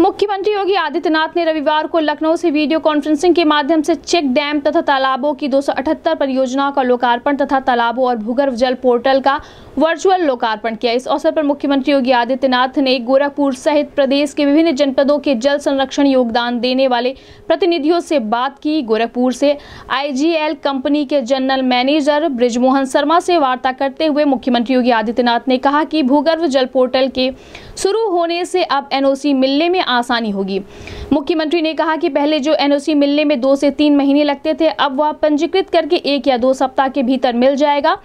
मुख्यमंत्री योगी आदित्यनाथ ने रविवार को लखनऊ से वीडियो कॉन्फ्रेंसिंग के माध्यम से चेक डैम तथा तालाबों की 278 परियोजनाओं का लोकार्पण तथा तालाबों और भूगर्भ जल पोर्टल का वर्चुअल लोकार्पण किया। इस अवसर पर मुख्यमंत्री योगी आदित्यनाथ ने गोरखपुर सहित प्रदेश के विभिन्न जनपदों के जल संरक्षण योगदान देने वाले प्रतिनिधियों से बात की। गोरखपुर से आईजीएल कंपनी के जनरल मैनेजर ब्रिजमोहन शर्मा से वार्ता करते हुए मुख्यमंत्री योगी आदित्यनाथ ने कहा कि भूगर्भ जल पोर्टल के शुरू होने से अब एनओसी मिलने में आसानी होगी। मुख्यमंत्री ने कहा कि पहले जो एनओसी मिलने में दो से तीन महीने लगते थे, अब वह पंजीकृत करके एक या दो सप्ताह के भीतर मिल जाएगा।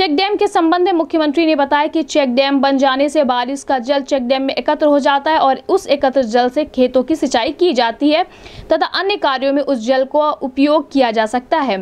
चेक डैम के संबंध में मुख्यमंत्री ने बताया कि चेक डैम बन जाने से बारिश का जल चेक डैम में एकत्र हो जाता है और उस एकत्र जल से खेतों की सिंचाई की जाती है तथा अन्य कार्यों में उस जल को उपयोग किया जा सकता है।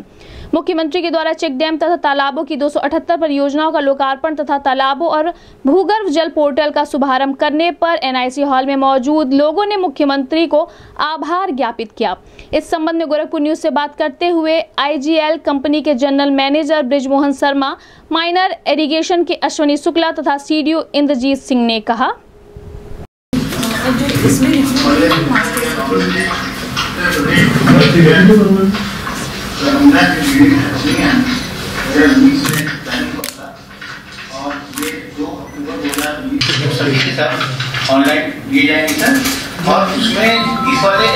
मुख्यमंत्री के द्वारा चेक डैम तथा तालाबों की 278 परियोजनाओं का लोकार्पण तथा तालाबों और भूगर्भ जल पोर्टल का शुभारंभ करने पर एनआईसी हॉल में मौजूद लोगों ने मुख्यमंत्री को आभार ज्ञापित किया। इस संबंध में गोरखपुर न्यूज़ से बात करते हुए आईजीएल कंपनी के general manager Brijmohan Sharma, minor irrigation के अश्वनी शुक्ला तथा सीडीओ इंद्रजीत सिंह ने कहा। और ये दो अक्टूबर दो हज़ार बीस सभी के साथ ऑनलाइन दिए जाएँगे सर और उसमें इस वाले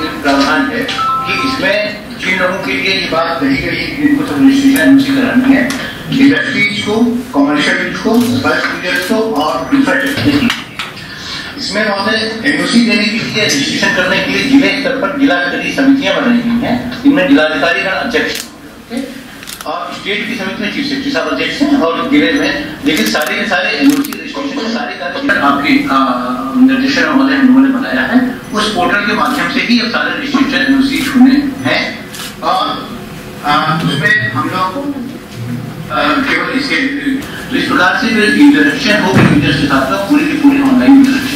में प्रावधान है कि इसमें जिन लोगों के लिए ये बात कही गई है कि सब रजिस्ट्रेशन उसी करानी है इंडस्ट्रीज़ को कमर्शियल को बल्क यूज़र्स को और इंफ्रास्ट्रक्चर की इसमें महोदय एनओसी देने के लिए रजिस्ट्रेशन करने के लिए ज़िले स्तर पर जिला स्तरीय समितियाँ बनाई गई हैं इनमें जिलाधिकारी का अध्यक्ष और स्टेट की समिति में चीफ सेक्रेटरी साहब अध्यक्ष हैं और ज़िले में, लेकिन सारे के सारे एनओसी सारे कार्य आपके निर्देशन महोदय हम बनाया है, उस पोर्टल के माध्यम से ही अब सारे रजिस्ट्रेशन एनओसी होने हैं और उसमें हम लोग केवल इसके इस प्रकार से इंटरेक्शन होगी यूज़र्स के साथ में पूरी की पूरी ऑनलाइन इंटरेक्शन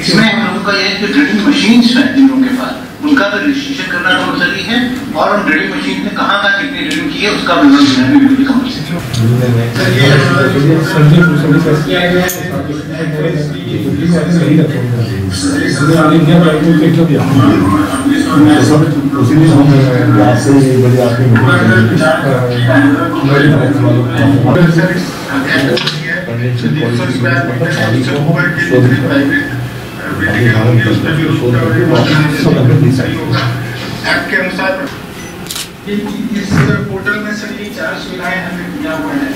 इसमें हम लोगों का ये जो ड्रिलिंग मशीन्स हैं जिन लोगों के पास उनका भी रजिस्ट्रेशन करना कंपलसरी है और उन ड्रिलिंग मशीन ने कहाँ कहाँ कितनी ड्रिलिंग की है उसका विवरण देना भी बिल्कुल कंपलसरी ऐप के अनुसार इस पोर्टल में सर ये चार सुविधाएँ हमें दिया हुआ है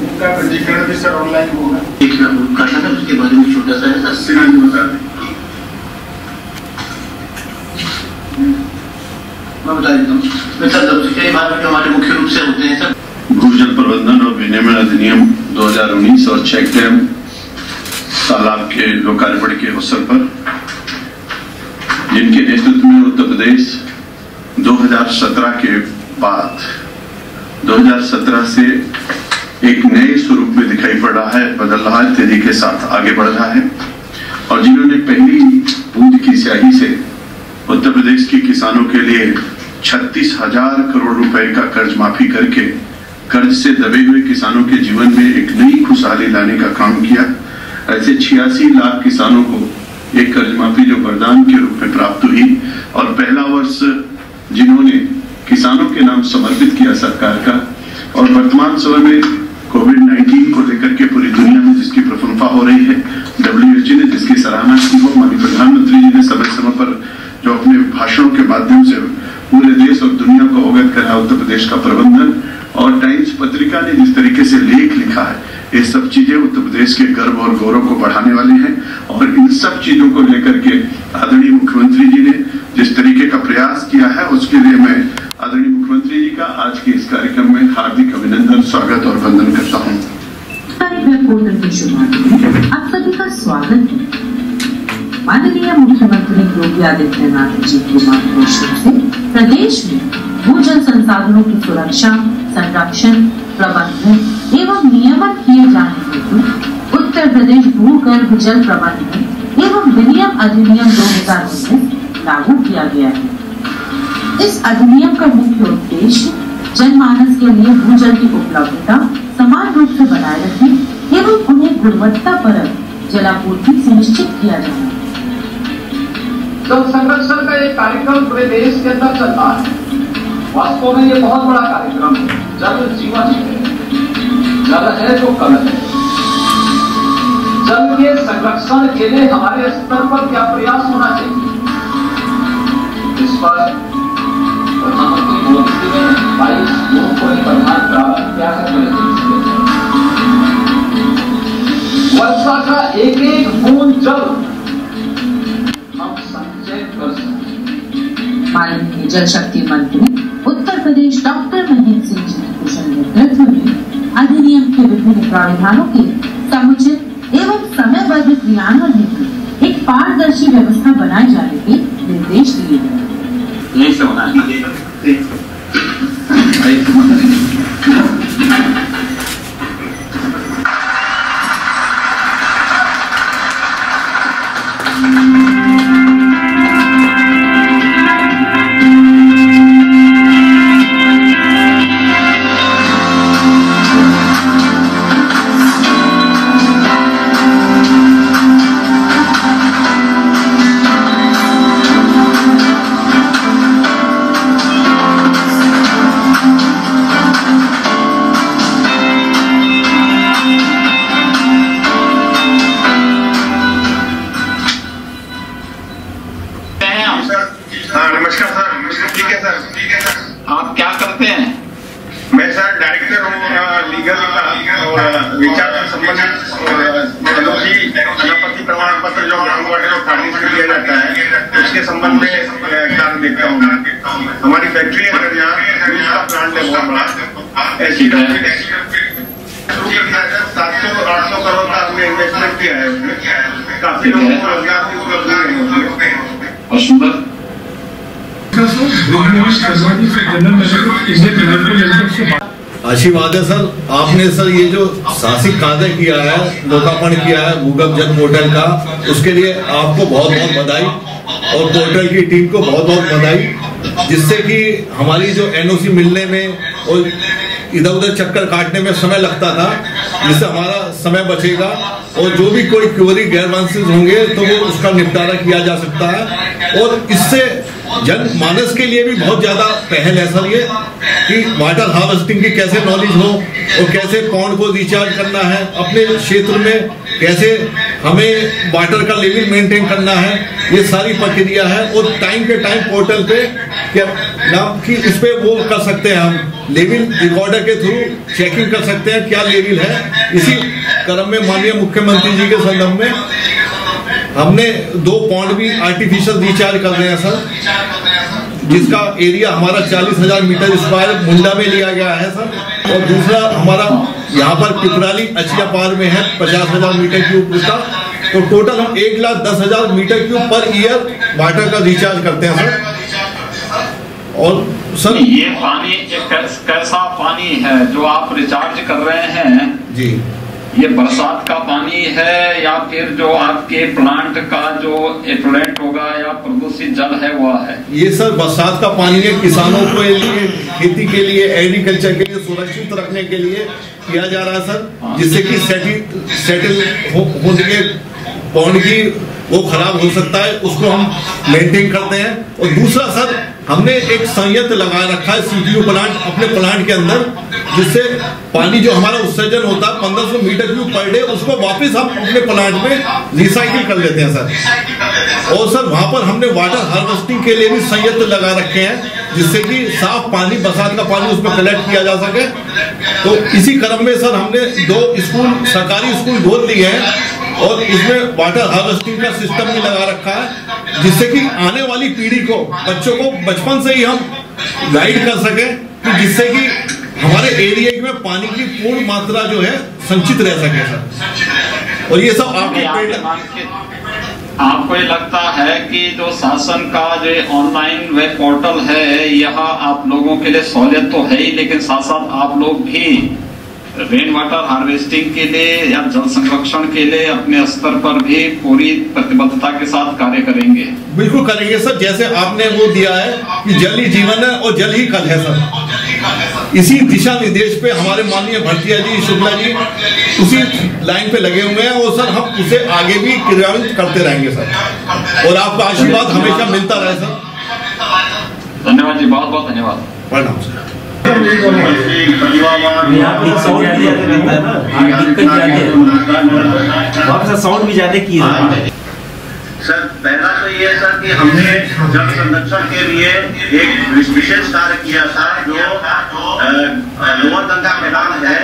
उनका पंजीकरण भी सर ऑनलाइन होगा एक मैं कर सकता उसके बारे में छोटा सा सर सिराज बता दें मैं बता प्रबंधन और विनियमन अधिनियम 2019 और चेक डैम तालाब के लोकार्पण के अवसर पर, जिनके नेतृत्व में उत्तर प्रदेश 2017 के बाद 2017 से एक नए स्वरूप में दिखाई पड़ रहा है, बदल रहा है, तेज़ी के साथ आगे बढ़ रहा है। और जिन्होंने पहली बूंद की स्याही से उत्तर प्रदेश के किसानों के लिए छत्तीस हज़ार करोड़ रुपए का कर्ज माफ़ी करके कर्ज से दबे हुए किसानों के जीवन में एक नई खुशहाली लाने का काम किया। ऐसे छियासी लाख किसानों को एक कर्ज माफ़ी जो वरदान के रूप में प्राप्त हुई और पहला वर्ष जिन्होंने किसानों के नाम समर्पित किया सरकार का और वर्तमान समय में कोविड 19 को लेकर के पूरी दुनिया में जिसकी प्रदेश का प्रबंधन और टाइम्स पत्रिका ने जिस तरीके से लेख लिखा है, ये सब चीज़ें उत्तर प्रदेश के गर्व और गौरव को बढ़ाने वाली हैं और इन सब चीज़ों को लेकर के आदरणीय मुख्यमंत्री जी ने जिस तरीके का प्रयास किया है, उसके लिए मैं आदरणीय मुख्यमंत्री जी का आज के इस कार्यक्रम में हार्दिक अभिनंदन, स्वागत और वंदन करता हूँ। आप सभी का स्वागत है। माननीय मुख्यमंत्री योगी आदित्यनाथ जी के मार्गदर्शन से प्रदेश में भूजल संसाधनों की सुरक्षा, संरक्षण, प्रबंधन एवं नियमन किए जाने हेतु उत्तर प्रदेश भूगर्भ जल प्रबंधन एवं विनियम अधिनियम दो हज़ार उन्नीस लागू किया गया है। इस अधिनियम का मुख्य उद्देश्य जनमानस के लिए भूजल की उपलब्धता समान रूप से बनाए रखने एवं उन्हें गुणवत्ता परक जलापूर्ति सुनिश्चित किया जाना जल संरक्षण का एक कार्यक्रम पूरे देश के अंदर चल रहा है। वास्तव में ये बहुत बड़ा कार्यक्रम है। जल जीवन है। जल है तो कल है। जल के संरक्षण के लिए हमारे स्तर पर क्या प्रयास होना चाहिए? इस पर प्रधानमंत्री मोदी जी ने बाईस जून को प्रधान प्रावधान किया है वर्षा का एक एक बूंद जल हम संचय कर सकते जल शक्ति मंत्री प्रदेश डॉक्टर महेंद्र सिंह जी के कुशल नेतृत्व में। अधिनियम के विभिन्न प्राविधानों के समुचित एवं समयबद्ध क्रियान्वयन हेतु एक पारदर्शी व्यवस्था बनाए जाने के निर्देश दिए गए। आशीर्वाद है सर। आपने सर ये जो साहसिक कार्य किया है, लोकार्पण किया है भूगर्भ जल पोर्टल का, उसके लिए आपको बहुत बहुत बधाई और पोर्टल की टीम को बहुत बहुत बधाई, जिससे कि हमारी जो एनओसी मिलने में और इधर उधर चक्कर काटने में समय लगता था, जिससे हमारा समय बचेगा और जो भी कोई क्योरी गैरमानसिक होंगे तो वो उसका निपटारा किया जा सकता है। और इससे जन मानस के लिए भी बहुत ज़्यादा पहल है सर ये, कि वाटर हार्वेस्टिंग की कैसे नॉलेज हो, और कैसे पौंड को रिचार्ज करना है, अपने क्षेत्र में कैसे हमें वाटर का लेवल मेंटेन करना है, ये सारी प्रक्रिया है, और टाइम के टाइम पोर्टल पे क्या नाम की उस पे वो कर सकते हैं हम। लेवल रिकॉर्डर के थ्रू चेकिंग कर सकते हैं क्या लेवल है। इसी क्रम में माननीय मुख्यमंत्री जी के संदर्भ में हमने दो पौंड भी आर्टिफिशियल रिचार्ज कर रहे हैं सर जिसका एरिया हमारा चालीस हज़ार मीटर स्क्वायर मुंडा में लिया गया है सर और दूसरा हमारा यहाँ पर पिपराली अचिया पार में है पचास हज़ार मीटर क्यूब उसका तो टोटल हम एक लाख दस हज़ार metre cube per year water का रिचार्ज करते हैं सर और सर ये पानी कैसा पानी है जो आप रिचार्ज कर रहे हैं। जी। ये बरसात का पानी है या फिर जो आपके प्लांट का जो एफ्लुएंट होगा या प्रदूषित जल है वह है। ये सर बरसात का पानी है किसानों के लिए खेती के लिए एग्रीकल्चर के लिए सुरक्षित रखने के लिए किया जा रहा है सर जिससे कि सेटिल सेटल हो, होने के पौंड की वो खराब हो सकता है उसको हम मेंटेन करते हैं। और दूसरा सर हमने एक संयंत्र लगा रखा है सीपीयू प्लांट अपने प्लांट के अंदर, जिससे पानी जो हमारा उत्सर्जन होता है पंद्रह सौ मीटर क्यूब पर डे, उसको वापस हम अपने प्लांट में रिसाइकिल कर लेते हैं, सर। और सर, वहाँ पर हमने वाटर हार्वेस्टिंग के लिए भी संयंत्र लगा रखे हैं, जिससे कि साफ़ पानी, बरसात का पानी उसमें कलेक्ट किया जा सके। तो इसी क्रम में सर, हमने दो स्कूल, सरकारी स्कूल खोल दिए हैं और इसमें वाटर हार्वेस्टिंग का सिस्टम भी लगा रखा है जिससे कि आने वाली पीढ़ी को बच्चों को बचपन से ही हम गाइड कर सके कि जिससे कि हमारे एरिया में पानी की पूर्ण मात्रा जो है संचित रह सके सर। और ये सब आपके आपके ये लगता है कि जो शासन का जो ऑनलाइन वेब पोर्टल है यह आप लोगों के लिए सहूलियत तो है ही लेकिन साथ साथ आप लोग भी रेन वाटर हार्वेस्टिंग के लिए या जल संरक्षण के लिए अपने स्तर पर भी पूरी प्रतिबद्धता के साथ कार्य करेंगे। बिल्कुल करेंगे सर जैसे आपने वो दिया है कि जल ही जीवन है और जल ही कल है सर। इसी दिशा निर्देश पे हमारे माननीय भरतिया जी शुक्ला जी उसी लाइन पे लगे हुए हैं और सर हम उसे आगे भी क्रियान्वित करते रहेंगे सर। और आपका आशीर्वाद हमेशा मिलता रहे सर। धन्यवाद जी बहुत बहुत धन्यवाद। प्रणाम सर। साउंड भी ज़्यादा रहता है ना यहाँ दिक्कत ज़्यादा है वहाँ पे साउंड भी ज़्यादा की सर, पहला तो ये सर कि हमने जल संरक्षण के लिए एक विशेष कार्य किया था जो लोअर गंगा मैदान है।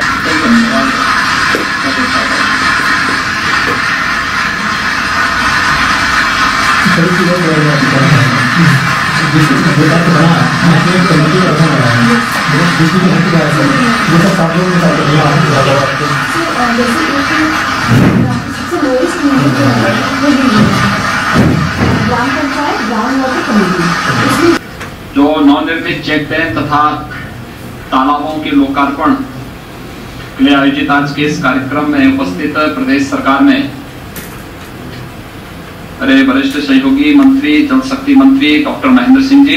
कमेटी जो नवनिर्मित चेक डैम तथा तालाबों के लोकार्पण के लिए आयोजित आज के इस कार्यक्रम में उपस्थित प्रदेश सरकार में अरे वरिष्ठ सहयोगी मंत्री जल शक्ति मंत्री डॉक्टर महेंद्र सिंह जी,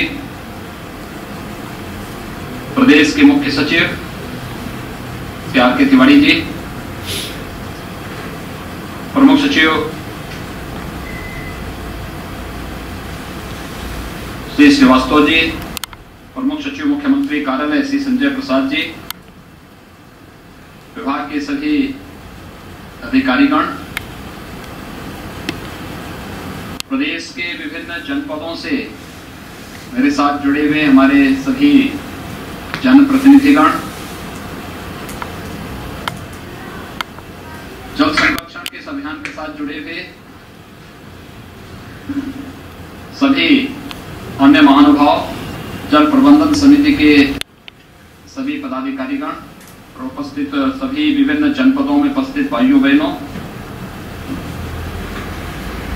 प्रदेश के मुख्य सचिव आर के तिवारी जी, प्रमुख सचिव, श्री श्रीवास्तव जी, प्रमुख सचिव मुख्यमंत्री कार्यालय श्री संजय प्रसाद जी, विभाग के सभी अधिकारीगण प्रदेश के विभिन्न जनपदों से मेरे साथ जुड़े हुए हमारे सभी जनप्रतिनिधिगण, जल संरक्षण के अभियान के साथ जुड़े हुए सभी अन्य महानुभाव, जल प्रबंधन समिति के सभी पदाधिकारीगण, और उपस्थित सभी विभिन्न जनपदों में उपस्थित भाइयों बहनों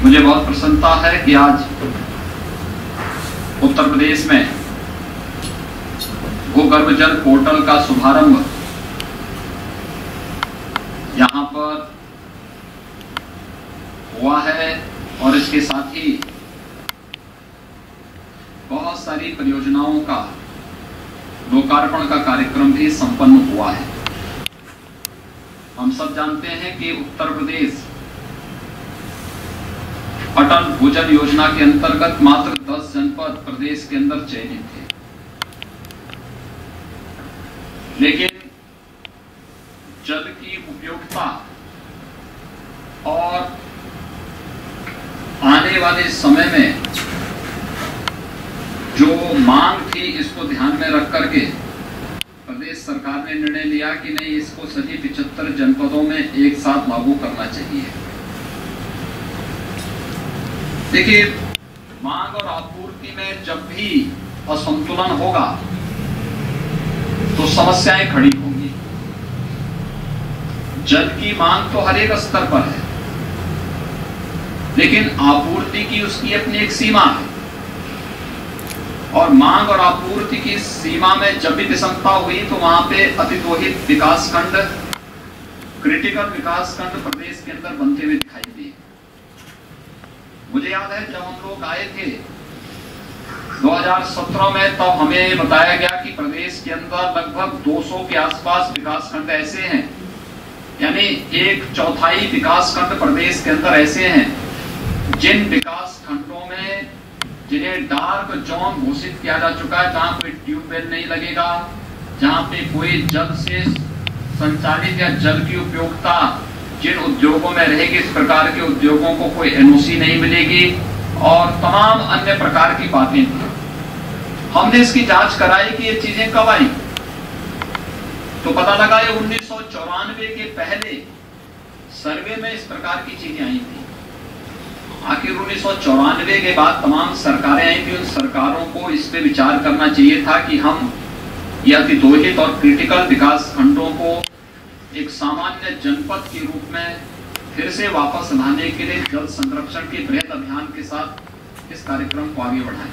मुझे बहुत प्रसन्नता है कि आज उत्तर प्रदेश में भूगर्भ जल पोर्टल का शुभारंभ यहाँ पर हुआ है और इसके साथ ही बहुत सारी परियोजनाओं का लोकार्पण का कार्यक्रम भी संपन्न हुआ है। हम सब जानते हैं कि उत्तर प्रदेश अटल भूजल योजना के अंतर्गत मात्र 10 जनपद प्रदेश के अंदर चयनित थे। लेकिन जल की उपयोगिता और आने वाले समय में जो मांग थी, इसको ध्यान में रख करके प्रदेश सरकार ने निर्णय लिया कि नहीं, इसको सभी पिछहत्तर जनपदों में एक साथ लागू करना चाहिए। देखिए, मांग और आपूर्ति में जब भी असंतुलन होगा तो समस्याएँ खड़ी होंगी। जल की मांग तो हर एक स्तर पर है, लेकिन आपूर्ति की उसकी अपनी एक सीमा है। और मांग और आपूर्ति की सीमा में जब भी विषमता हुई तो वहाँ पे अतिदोहित विकास खंड क्रिटिकल विकास खंड प्रदेश के अंदर बनते हुए दिखाई दिए। मुझे याद है जब हम लोग आए थे 2017 में, तब हमें बताया गया कि प्रदेश के अंदर लगभग 200 के आसपास विकास खंड ऐसे हैं। यानी एक चौथाई विकास खंड प्रदेश के अंदर ऐसे हैं। जिन विकास खंडों में जिन्हें डार्क जोन घोषित किया जा चुका है, जहाँ कोई ट्यूबवेल नहीं लगेगा, जहाँ पे कोई जल से संचालित या जल की उपयोगिता जिन उद्योगों में रहेगी, इस प्रकार के उद्योगों को कोई एनओसी नहीं मिलेगी और तमाम अन्य प्रकार की बातें हमने इसकी जाँच कराई कि ये चीज़ें कब आई। तो पता लगा ये उन्नीस सौ चौरानवे के पहले सर्वे में इस प्रकार की चीज़ें आई थी। आखिर उन्नीस सौ चौरानवे के बाद तमाम सरकारें आई थी, उन सरकारों को इस पे विचार करना चाहिए था कि हम ये अतिदोहित और क्रिटिकल विकास खंडों को एक सामान्य जनपद के रूप में फिर से वापस लाने के लिए जल संरक्षण के बृहद अभियान के साथ इस कार्यक्रम को आगे बढ़ाएँ।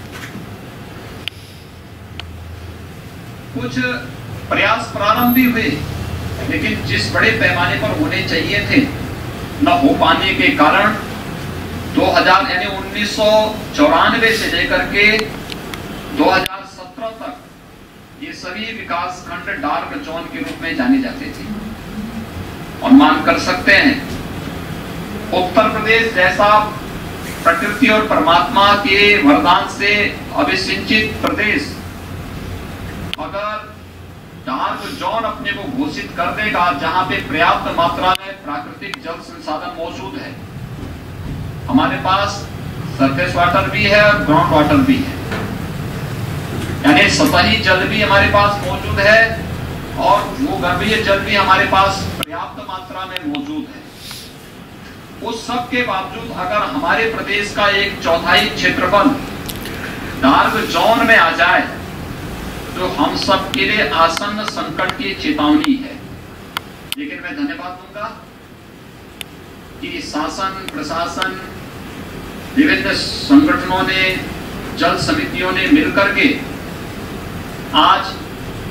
कुछ प्रयास प्रारंभ भी हुए, लेकिन जिस बड़े पैमाने पर होने चाहिए थे, न हो पाने के कारण 2000 यानी उन्नीस से लेकर के 2017 तक ये सभी विकास खंड डार्क जोन के रूप में जाने जाते थे। और मान कर सकते हैं। उत्तर प्रदेश जैसा प्रकृति और परमात्मा के वरदान से अभिसिंचित प्रदेश, अगर डार्क जोन अपने को घोषित कर देगा, जहाँ पे पर्याप्त मात्रा में प्राकृतिक जल संसाधन मौजूद है। हमारे पास सरफेस वाटर भी है और ग्राउंड वाटर भी है। यानी सतही जल भी हमारे पास मौजूद है। और वो गर्भीय जल भी हमारे पास पर्याप्त मात्रा में मौजूद है। उस सब के बावजूद अगर हमारे प्रदेश का एक चौथाई क्षेत्रफल डार्क जोन में आ जाए तो हम सब के लिए आसन्न संकट की चेतावनी है। लेकिन मैं धन्यवाद दूँगा कि शासन, प्रशासन, विभिन्न संगठनों ने, जल समितियों ने मिलकर के आज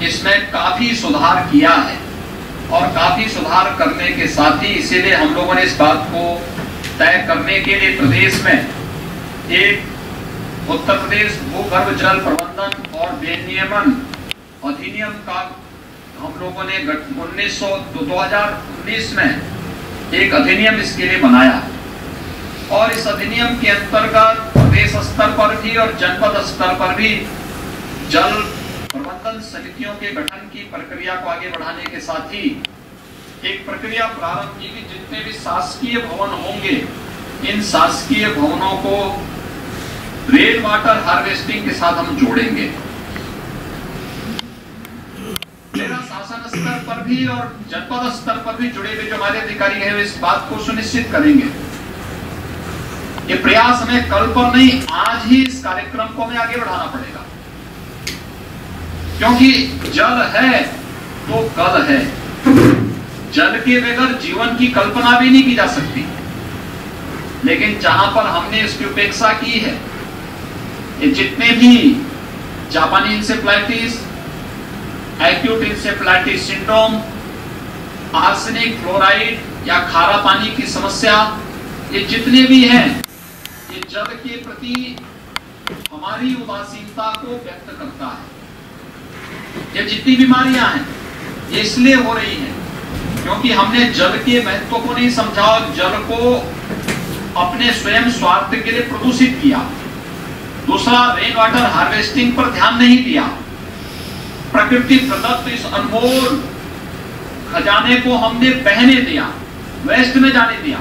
इसमें काफ़ी सुधार किया है और काफ़ी सुधार करने के साथ ही इसीलिए हम लोगों ने इस बात को तय करने के लिए प्रदेश में एक उत्तर प्रदेश भूगर्भ जल प्रबंधन और विनियमन अधिनियम का हम लोगों ने उन्नीस सौ दो हज़ार उन्नीस में एक अधिनियम इसके लिए बनाया। और इस अधिनियम के अंतर्गत प्रदेश स्तर पर भी और जनपद स्तर पर भी जल प्रबंधन समितियों के गठन की प्रक्रिया को आगे बढ़ाने के साथ ही एक प्रक्रिया प्रारंभ की कि जितने भी शासकीय भवन होंगे, इन शासकीय भवनों को रेन वाटर हार्वेस्टिंग के साथ हम जोड़ेंगे। शासन स्तर पर भी और जनपद स्तर पर भी जुड़े हुए जो हमारे अधिकारी हैं इस बात को सुनिश्चित करेंगे ये प्रयास हमें कल पर नहीं, आज ही इस कार्यक्रम को हमें आगे बढ़ाना पड़ेगा। क्योंकि जल है तो कल है। जल के बगैर जीवन की कल्पना भी नहीं की जा सकती। लेकिन जहाँ पर हमने इसकी उपेक्षा की है, ये जितने भी जापानी encephalitis acute encephalitis syndrome arsenic fluoride या खारा पानी की समस्या, ये जितने भी हैं, ये जल के प्रति हमारी उदासीनता को व्यक्त करता है। ये जितनी बीमारियाँ हैं इसलिए हो रही हैं, क्योंकि हमने जल के महत्व को नहीं समझा और जल को अपने स्वयं स्वार्थ के लिए प्रदूषित किया। दूसरा रेन वाटर हार्वेस्टिंग पर ध्यान नहीं दिया। प्रकृति प्रदत्त इस अनमोल खजाने को हमने बहने दिया वेस्ट में जाने दिया।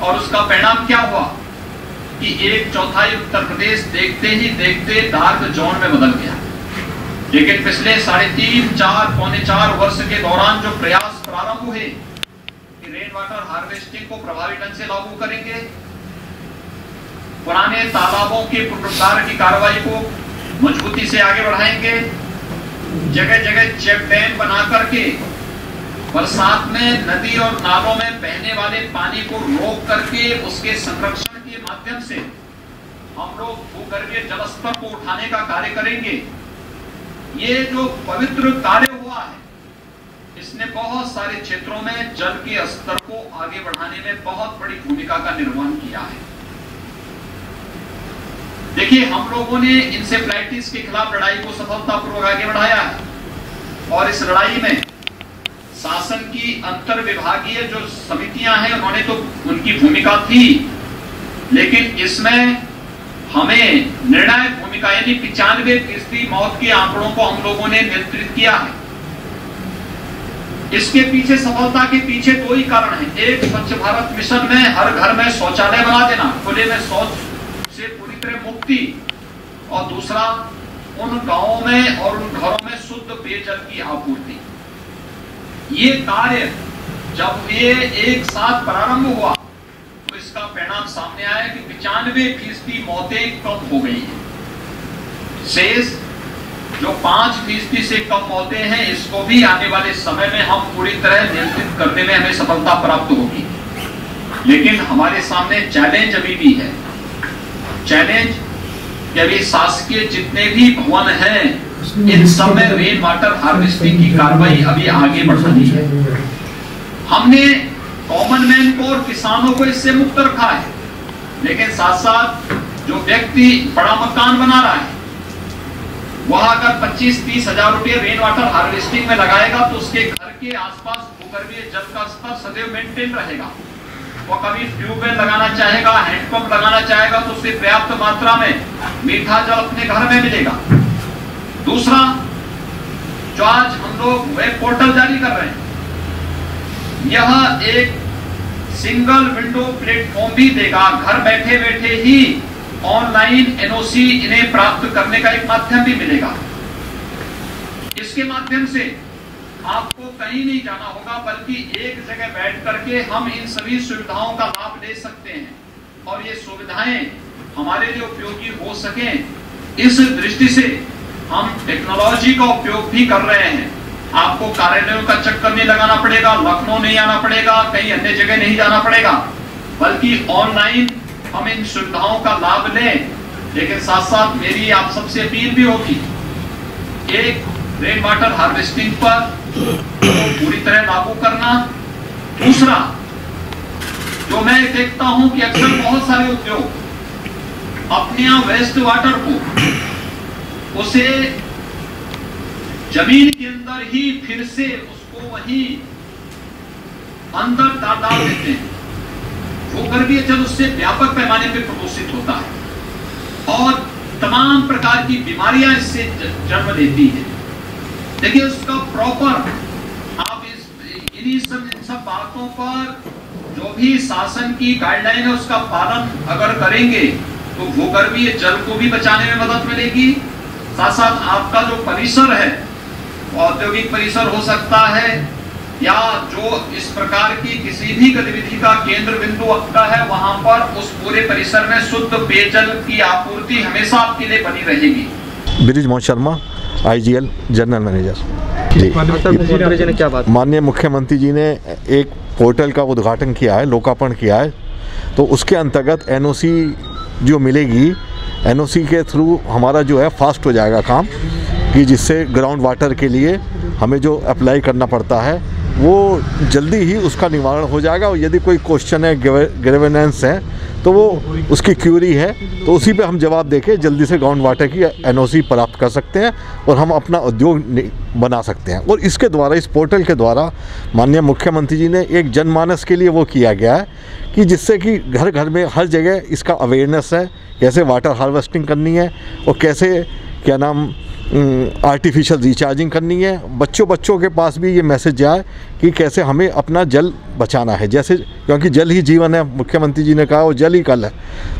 और उसका परिणाम क्या हुआ? कि एक चौथाई उत्तर प्रदेश देखते ही देखते डार्क जोन में बदल गया। लेकिन पिछले साढ़े तीन, चार, पौने चार वर्ष के दौरान जो प्रयास प्रारंभ हुए कि रेन वाटर हार्वेस्टिंग को प्रभावी ढंग से लागू करेंगे, पुराने तालाबों के पुनरुद्धार की कार्रवाई को मजबूती से आगे बढ़ाएँगे जगह जगह चेक डैम बना करके बरसात में, नदी और नालों में बहने वाले पानी को रोक करके उसके संरक्षण के माध्यम से हम लोग भूगर्भीय जलस्तर को उठाने का कार्य करेंगे। ये जो पवित्र कार्य हुआ है, इसने बहुत सारे क्षेत्रों में जल के स्तर को आगे बढ़ाने में बहुत बड़ी भूमिका का निर्माण किया है। देखिए, हम लोगों ने इंसेफ्लाइटिस के खिलाफ लड़ाई को सफलतापूर्वक आगे बढ़ाया है और इस लड़ाई में शासन की अंतर विभागीय जो समितियाँ हैं, उन्होंने तो उनकी भूमिका थी, लेकिन इसमें हमें निर्णायक भूमिका, यानी पिचानवे फ़ीसदी मौत के आंकड़ों को हम लोगों ने नियंत्रित किया है। इसके पीछे सफलता के पीछे दो ही कारण है। एक, स्वच्छ भारत मिशन में हर घर में शौचालय बना देना, खुले में शौच से पूरी तरह मुक्ति। और दूसरा, उन गाँवों में और उन घरों में शुद्ध पेयजल की आपूर्ति। ये कार्य जब ये एक साथ प्रारंभ हुआ इसका परिणाम सामने आया कि पिचानवे फ़ीसदी मौतें कम हो गई हैं। शेष, जो पाँच फ़ीसदी से कम मौतें हैं, इसको भी आने वाले समय में हम पूरी तरह नियंत्रित करने में हमें सफलता प्राप्त होगी। लेकिन हमारे सामने चैलेंज अभी भी है। चैलेंज अभी शासकीय जितने भी भवन हैं, इन सब में रेन वाटर हार्वेस्टिंग की कार्रवाई अभी आगे बढ़ बढ़ानी है। हमने कॉमन मैन को और किसानों को इससे मुक्त रखा है। लेकिन साथ साथ जो व्यक्ति बड़ा मकान बना रहा है, वह अगर 25-30 हज़ार रुपये रेन वाटर हार्वेस्टिंग में लगाएगा तो उसके घर के आसपास भूगर्भीय जल का स्तर सदैव मेंटेन रहेगा। वो कभी ट्यूबवेल लगाना चाहेगा हैंडपंप लगाना चाहेगा तो उसे पर्याप्त मात्रा में मीठा जल अपने घर में मिलेगा। दूसरा, जो आज हम लोग वेब पोर्टल जारी कर रहे हैं यह एक सिंगल विंडो प्लेटफॉर्म भी देगा। घर बैठे बैठे ही ऑनलाइन एनओसी इन्हें प्राप्त करने का एक माध्यम भी मिलेगा। इसके माध्यम से आपको कहीं नहीं जाना होगा, बल्कि एक जगह बैठ करके हम इन सभी सुविधाओं का लाभ ले सकते हैं। और ये सुविधाएँ हमारे लिए उपयोगी हो सके। इस दृष्टि से हम टेक्नोलॉजी का उपयोग भी कर रहे हैं। आपको कार्यालयों का चक्कर नहीं लगाना पड़ेगा, लखनऊ नहीं आना पड़ेगा, कहीं अन्य जगह नहीं जाना पड़ेगा। बल्कि ऑनलाइन हम इन सुविधाओं का लाभ लें। लेकिन साथ साथ मेरी आप सबसे अपील भी होगी एक रेन वाटर हार्वेस्टिंग पर पूरी तरह लागू करना। दूसरा, जो मैं देखता हूँ कि अक्सर बहुत सारे उद्योग अपने वेस्ट वाटर को, उसे ज़मीन के अंदर ही फिर से उसको वही अंदर डाल डाल देते हैं। भूगर्भीय जल उससे व्यापक पैमाने पर प्रदूषित होता है और तमाम प्रकार की बीमारियाँ इससे जन्म लेती है। देखिए, उसका प्रॉपर आप इस, इन्हीं सब, इन सब बातों पर जो भी शासन की गाइडलाइन है, उसका पालन अगर करेंगे तो भूगर्भीय जल को भी बचाने में मदद मिलेगी। साथ साथ आपका जो परिसर है औद्योगिक परिसर हो सकता है, या जो इस प्रकार की किसी भी गतिविधि का केंद्र बिंदु आपका है, वहाँ पर उस पूरे परिसर में शुद्ध पेयजल की आपूर्ति हमेशा आपके लिए बनी रहेगी। Brij Mohan Sharma, IGL, general manager. जी। माननीय मुख्यमंत्री जी ने एक पोर्टल का उद्घाटन किया है, लोकार्पण किया है। तो उसके अंतर्गत एनओसी जो मिलेगी, एनओसी के थ्रू हमारा जो है फास्ट हो जाएगा काम। कि जिससे ग्राउंड वाटर के लिए हमें जो अप्लाई करना पड़ता है, वो जल्दी ही उसका निवारण हो जाएगा और यदि कोई क्वेश्चन है ग्रेवेनेंस है तो वो उसकी क्यूरी है तो उसी पे हम जवाब देके जल्दी से ग्राउंड वाटर की एनओसी प्राप्त कर सकते हैं और हम अपना उद्योग बना सकते हैं। और इसके द्वारा, इस पोर्टल के द्वारा माननीय मुख्यमंत्री जी ने एक जनमानस के लिए वो किया गया है कि जिससे कि घर घर में हर जगह इसका अवेयरनेस है, कैसे वाटर हार्वेस्टिंग करनी है और कैसे क्या नाम आर्टिफिशियल रिचार्जिंग करनी है। बच्चों बच्चों के पास भी ये मैसेज जाए कि कैसे हमें अपना जल बचाना है। जैसे, क्योंकि जल ही जीवन है, मुख्यमंत्री जी ने कहा और जल ही कल है।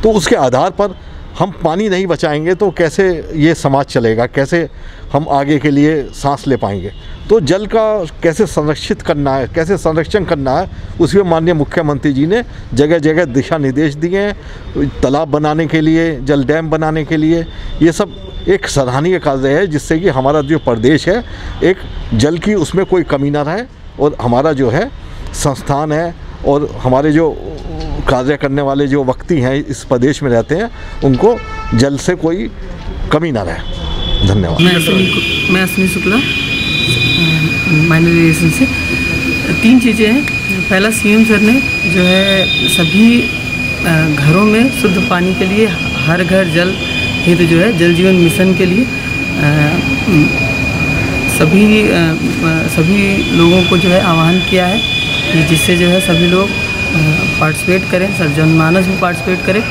तो उसके आधार पर हम पानी नहीं बचाएँगे तो कैसे ये समाज चलेगा? कैसे हम आगे के लिए सांस ले पाएँगे? तो जल का कैसे संरक्षित करना है, कैसे संरक्षण करना है, उसमें माननीय मुख्यमंत्री जी ने जगह जगह दिशा निर्देश दिए हैं, तालाब बनाने के लिए, जल डैम बनाने के लिए। ये सब एक सराहनीय कार्य है जिससे कि हमारा जो प्रदेश है, एक जल की उसमें कोई कमी ना रहे और हमारा जो है संस्थान है और हमारे जो कार्य करने वाले जो व्यक्ति हैं, इस प्रदेश में रहते हैं, उनको जल से कोई कमी ना रहे। धन्यवाद। मैं अश्विनी मैं शुक्ला, माइनर एजुकेशन से। तीन चीज़ें हैं। पहला, सीएम सर ने जो है सभी घरों में शुद्ध पानी के लिए हर घर, जल हेतु जो है जल जीवन मिशन के लिए सभी सभी लोगों को जो है आह्वान किया है। कि जिससे जो है सभी लोग पार्टिसिपेट करें सब जनमानस भी पार्टिसिपेट करें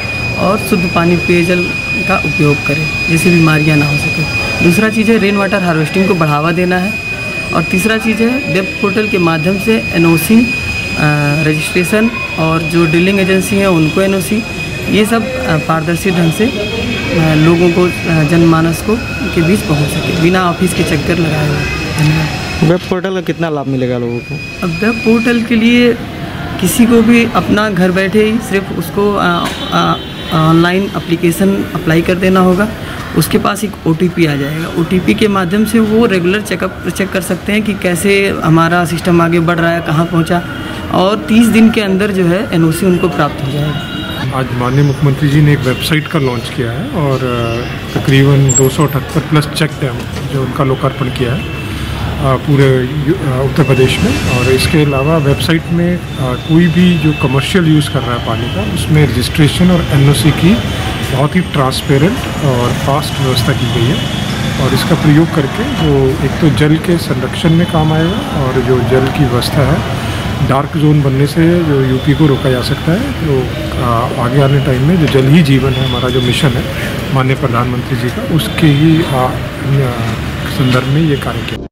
और शुद्ध पानी पेयजल का उपयोग करें जिससे बीमारियाँ ना हो सके। दूसरा चीज़ है रेन वाटर हार्वेस्टिंग को बढ़ावा देना है। और तीसरा चीज़ है वेब पोर्टल के माध्यम से एनओसी रजिस्ट्रेशन और जो डीलिंग एजेंसी हैं, उनको एनओसी ये सब पारदर्शी ढंग से लोगों को जनमानस को के बीच पहुँच सके, बिना ऑफ़िस के चक्कर लगाए धन्यवाद। वेब पोर्टल का कितना लाभ मिलेगा लोगों को? अब वेब पोर्टल के लिए किसी को भी अपना घर बैठे ही सिर्फ़ उसको ऑनलाइन अप्लीकेशन अप्लाई कर देना होगा। उसके पास एक ओटीपी आ जाएगा। ओटीपी के माध्यम से वो रेगुलर चेकअप चेक कर सकते हैं कि कैसे हमारा सिस्टम आगे बढ़ रहा है कहाँ पहुँचा। और 30 दिन के अंदर जो है एनओसी उनको प्राप्त हो जाएगा। आज माननीय मुख्यमंत्री जी ने एक वेबसाइट का लॉन्च किया है और तकरीबन दो सौ अठहत्तर प्लस चेक डैम जो उनका लोकार्पण किया है। पूरे उत्तर प्रदेश में। और इसके अलावा वेबसाइट में कोई भी जो कमर्शियल यूज़ कर रहा है पानी का, उसमें रजिस्ट्रेशन और एनओसी की बहुत ही ट्रांसपेरेंट और फास्ट व्यवस्था की गई है। और इसका प्रयोग करके वो एक तो जल के संरक्षण में काम आएगा और जो जल की व्यवस्था है डार्क जोन बनने से जो यूपी को रोका जा सकता है। तो आगे आने टाइम में जो जल ही जीवन है, हमारा जो मिशन है, माननीय प्रधानमंत्री जी का, उसके ही संदर्भ में ये कार्य किया